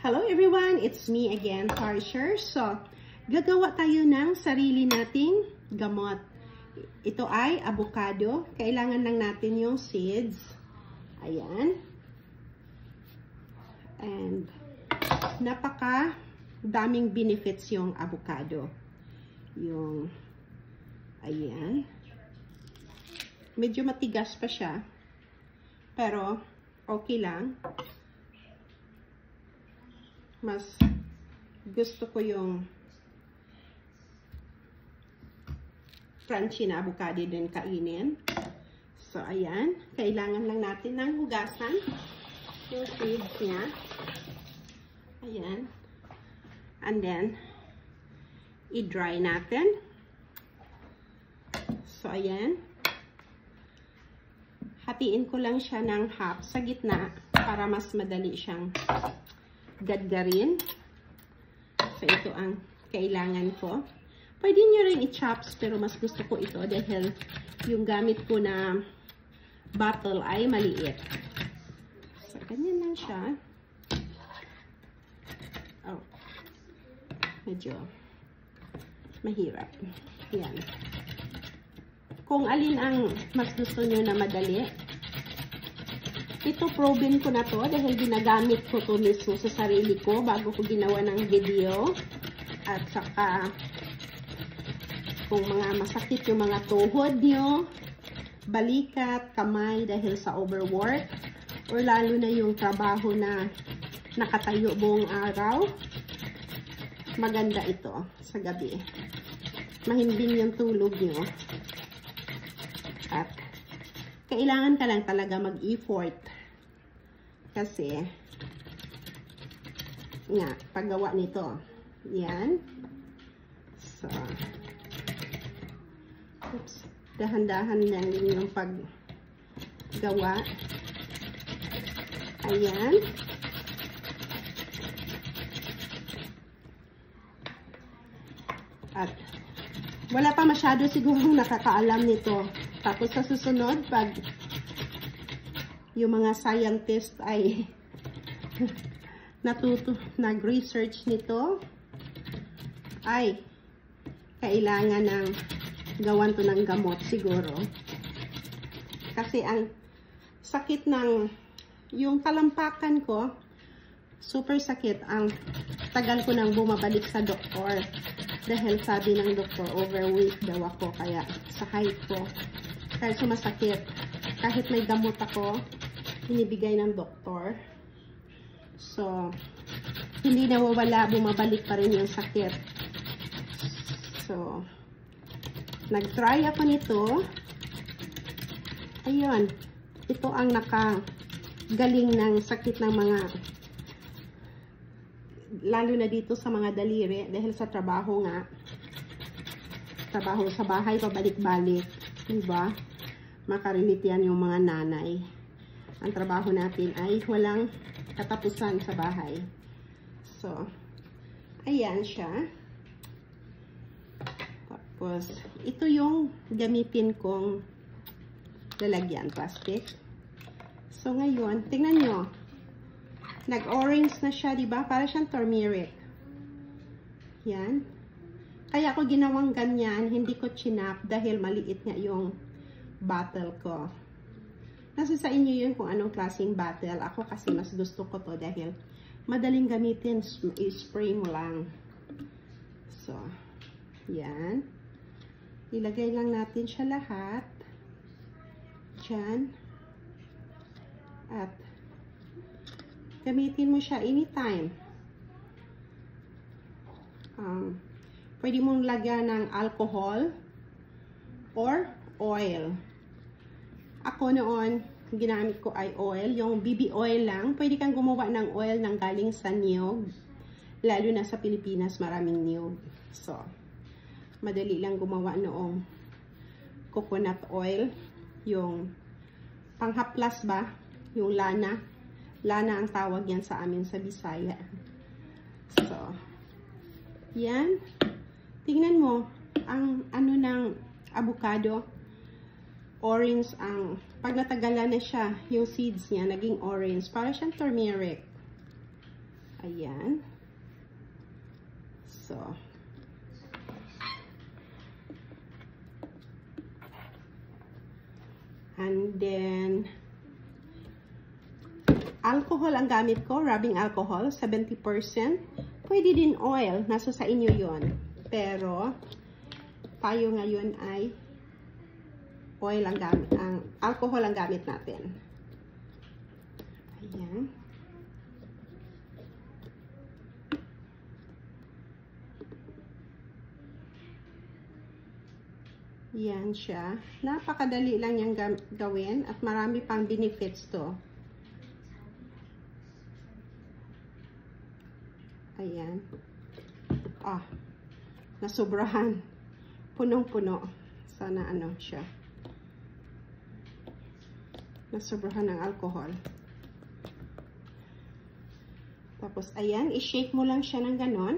Hello everyone! It's me again, Tarsher. So, gagawa tayo ng sarili nating gamot. Ito ay avocado. Kailangan lang natin yung seeds. Ayan. And, napaka daming benefits yung avocado. Yung, ayan. Medyo matigas pa siya. Pero, okay lang mas gusto ko yung crunchy na avocado din kainin. So, ayan. Kailangan lang natin ng hugasan yung seeds niya. Ayan. And then, i-dry natin. So, ayan. Hatiin ko lang siya ng half sa gitna para mas madali siyang gadgarin. So, ito ang kailangan ko. Pwede nyo rin i-chops, pero mas gusto ko ito dahil yung gamit ko na bottle ay maliit. So, ganyan lang siya. Oh. Medyo mahirap. Yan. Kung alin ang mas gusto nyo na madali, ito, proven ko na to dahil ginagamit ko to mismo sa sarili ko bago ko ginawa ng video. At saka, kung mga masakit yung mga tuhod nyo, balikat, kamay dahil sa overwork, or lalo na yung trabaho na nakatayo buong araw, maganda ito sa gabi. Mahimbing yung tulog nyo. Kailangan ka lang talaga mag-effort. Kasi, nga, paggawa nito. Yan. So, oops, dahan-dahan lang din yung paggawa. Ayan. At, wala pa masyado siguro nakakaalam nito. Tapos sa susunod, pag yung mga scientist ay natuto, nag-research nito, ay kailangan ng gawan to ng gamot siguro. Kasi ang sakit ng yung talampakan ko, super sakit. Ang tagal ko nang bumabalik sa doktor. Dahil sabi ng doktor, overweight daw ako. Kaya sa height ko, kahit sumasakit. Kahit may gamot ako, hinibigay ng doktor. So, hindi nawawala, bumabalik pa rin yung sakit. So, nag-try ako nito. Ayun, ito ang nakagaling ng sakit ng mga lalo na dito sa mga daliri dahil sa trabaho nga trabaho sa bahay pabalik-balik diba makarelate yan yung mga nanay. Ang trabaho natin ay walang katapusan sa bahay. So, ayan siya. Tapos, ito yung gamitin kong lalagyan, plastic. So, ngayon, tingnan nyo. Nag-orange na siya, di ba? Para siyang turmeric. Yan. Kaya ako ginawang ganyan, hindi ko chinap dahil maliit nga yung bottle ko. Nasa sa inyo yun kung anong klaseng bottle. Ako kasi mas gusto ko to dahil madaling gamitin. I-spray mo lang. So, yan. Ilagay lang natin siya lahat. Diyan. At, gamitin mo siya anytime. Um, pwede mong lagyan ng alcohol or oil. Ako noon, ginamit ko ay oil. Yung BB oil lang. Pwede kang gumawa ng oil ng galing sa niyog. Lalo na sa Pilipinas, maraming niyog. So, madali lang gumawa noong coconut oil. Yung panghaplas ba? Yung lana. Lana ang tawag yan sa amin sa Bisaya. So, yan. Tingnan mo, ang ano ng avocado orange ang, pag natagalan na siya, yung seeds niya, naging orange. Para siyang turmeric. Ayan. So, and then, alcohol ang gamit ko, rubbing alcohol, 70%. Pwede din oil, nasa sa inyo yon. Pero, tayo ngayon ay oil ang gamit, ang alcohol ang gamit natin. Ayan. Yan siya. Napakadali lang yung gawin at marami pang benefits to. Ayan. Ah, nasubrahan. Punong-puno. Sana ano siya. Nasubrahan ng alcohol. Tapos, ayan, i-shake mo lang siya ng ganon.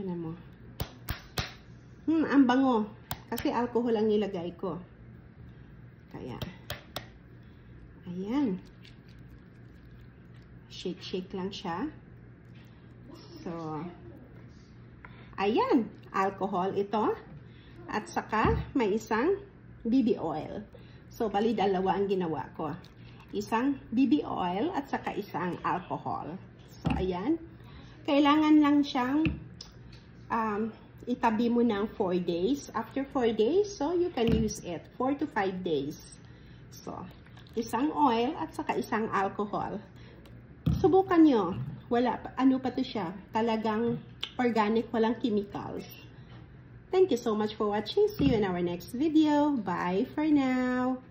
Ano mo. Hmm, ang bango. Kasi alcohol ang nilagay ko. Kaya, ayan. Shake-shake lang siya. So, ayan. Alcohol ito. At saka, may isang BB oil. So, bali dalawa ang ginawa ko. Isang BB oil at saka isang alcohol. So, ayan. Kailangan lang siyang um, itabi mo ng 4 days. After 4 days, so you can use it. 4 to 5 days. So, isang oil at saka isang alcohol. Subukan nyo. Wala, ano pa to siya? Talagang organic, walang chemicals. Thank you so much for watching. See you in our next video. Bye for now.